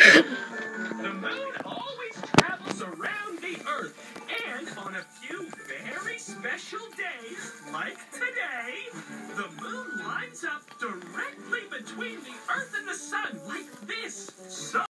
the moon always travels around the Earth, and on a few very special days, like today, the